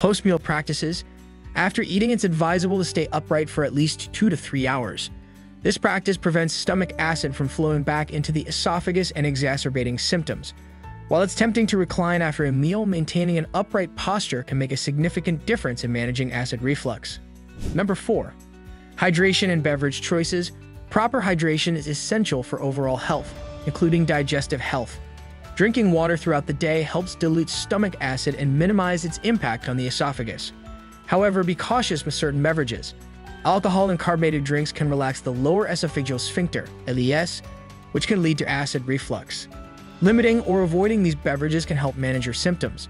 Post-meal practices. After eating, it's advisable to stay upright for at least two to three hours. This practice prevents stomach acid from flowing back into the esophagus and exacerbating symptoms. While it's tempting to recline after a meal, maintaining an upright posture can make a significant difference in managing acid reflux. Number 4. Hydration and beverage choices. Proper hydration is essential for overall health, including digestive health. Drinking water throughout the day helps dilute stomach acid and minimize its impact on the esophagus. However, be cautious with certain beverages. Alcohol and carbonated drinks can relax the lower esophageal sphincter, LES, which can lead to acid reflux. Limiting or avoiding these beverages can help manage your symptoms.